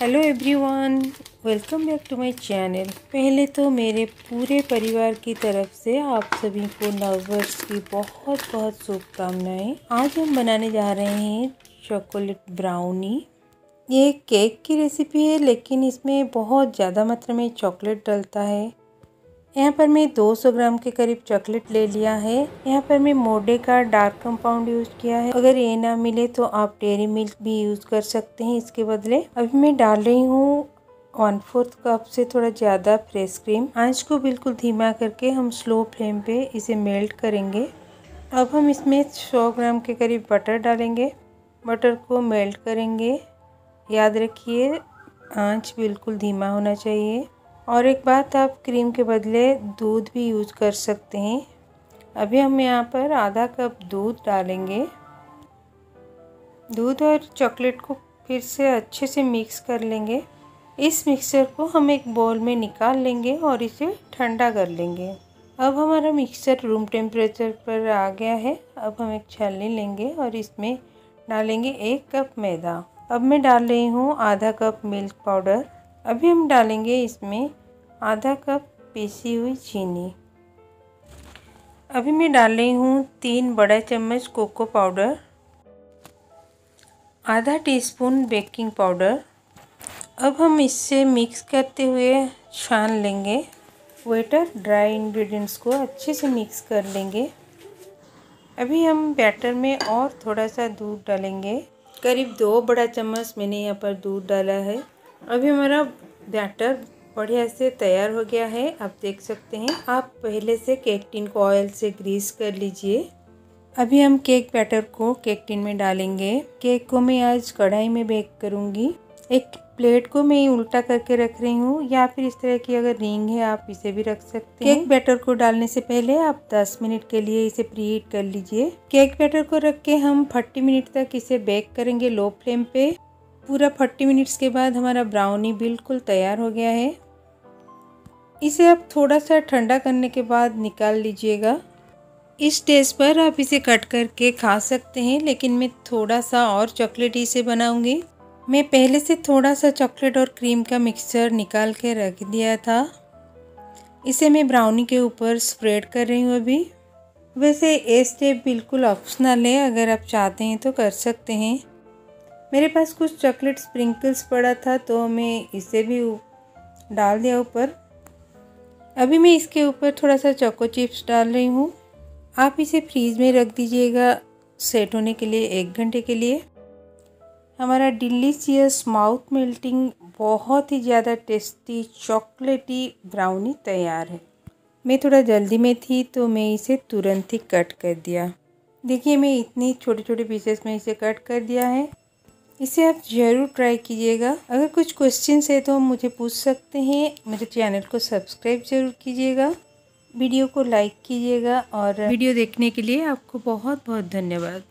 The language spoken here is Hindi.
Hello everyone, welcome back to my channel. पहले तो मेरे पूरे परिवार की तरफ़ से आप सभी को नववर्ष की बहुत बहुत शुभकामनाएँ। आज हम बनाने जा रहे हैं चॉकलेट ब्राउनी ये केक की रेसिपी है, लेकिन इसमें बहुत ज़्यादा मात्रा में चॉकलेट डलता है। यहाँ पर मैं 200 ग्राम के करीब चॉकलेट ले लिया है। यहाँ पर मैं मोडे का डार्क कंपाउंड यूज़ किया है। अगर ये ना मिले तो आप डेयरी मिल्क भी यूज़ कर सकते हैं इसके बदले। अभी मैं डाल रही हूँ वन फोर्थ कप से थोड़ा ज़्यादा फ्रेश क्रीम आँच को बिल्कुल धीमा करके हम स्लो फ्लेम पे इसे मेल्ट करेंगे। अब हम इसमें 100 ग्राम के करीब बटर डालेंगे। बटर को मेल्ट करेंगे। याद रखिए, आँच बिल्कुल धीमा होना चाहिए। और एक बात आप क्रीम के बदले दूध भी यूज़ कर सकते हैं। अभी हम यहाँ पर आधा कप दूध डालेंगे। दूध और चॉकलेट को फिर से अच्छे से मिक्स कर लेंगे। इस मिक्सर को हम एक बॉल में निकाल लेंगे और इसे ठंडा कर लेंगे। अब हमारा मिक्सर रूम टेम्परेचर पर आ गया है। अब हम एक छलनी लेंगे और इसमें डालेंगे एक कप मैदा। अब मैं डाल रही हूँ आधा कप मिल्क पाउडर अभी हम डालेंगे इसमें आधा कप पीसी हुई चीनी। अभी मैं डाल रही हूँ तीन बड़ा चम्मच कोको पाउडर, आधा टीस्पून बेकिंग पाउडर। अब हम इससे मिक्स करते हुए छान लेंगे। वेटर ड्राई इंग्रेडिएंट्स को अच्छे से मिक्स कर लेंगे। अभी हम बैटर में और थोड़ा सा दूध डालेंगे। करीब दो बड़ा चम्मच मैंने यहाँ पर दूध डाला है। अभी हमारा बैटर बढ़िया से तैयार हो गया है। आप देख सकते हैं। आप पहले से केक टिन को ऑयल से ग्रीस कर लीजिए। अभी हम केक बैटर को केक टिन में डालेंगे। केक को मैं आज कढ़ाई में बेक करूँगी। एक प्लेट को मैं उल्टा करके रख रही हूँ या फिर इस तरह की अगर रिंग है, आप इसे भी रख सकते हैं। केक बैटर को डालने से पहले आप 10 मिनट के लिए इसे प्रीहीट कर लीजिए। केक बैटर को रख के हम 40 मिनट तक इसे बेक करेंगे लो फ्लेम पे। पूरा फोर्टी मिनट्स के बाद हमारा ब्राउनी बिल्कुल तैयार हो गया है। इसे आप थोड़ा सा ठंडा करने के बाद निकाल लीजिएगा। इस स्टेज पर आप इसे कट करके खा सकते हैं, लेकिन मैं थोड़ा सा और चॉकलेट इसे बनाऊँगी। मैं पहले से थोड़ा सा चॉकलेट और क्रीम का मिक्सचर निकाल के रख दिया था। इसे मैं ब्राउनी के ऊपर स्प्रेड कर रही हूँ अभी। वैसे ये स्टेप बिल्कुल ऑप्शनल है, अगर आप चाहते हैं तो कर सकते हैं। मेरे पास कुछ चॉकलेट स्प्रिंकल्स पड़ा था तो मैं इसे भी डाल दिया ऊपर। अभी मैं इसके ऊपर थोड़ा सा चोको चिप्स डाल रही हूँ। आप इसे फ्रीज में रख दीजिएगा, सेट होने के लिए एक घंटे के लिए। हमारा डिलीशियस माउथ मेल्टिंग बहुत ही ज़्यादा टेस्टी, चॉकलेटी ब्राउनी तैयार है। मैं थोड़ा जल्दी में थी तो मैं इसे तुरंत ही कट कर दिया। देखिए, मैं इतनी छोटे छोटे पीसेस में इसे कट कर दिया है। इसे आप ज़रूर ट्राई कीजिएगा। अगर कुछ क्वेश्चन है तो मुझे पूछ सकते हैं। मेरे चैनल को सब्सक्राइब ज़रूर कीजिएगा। वीडियो को लाइक कीजिएगा और वीडियो देखने के लिए आपको बहुत बहुत धन्यवाद।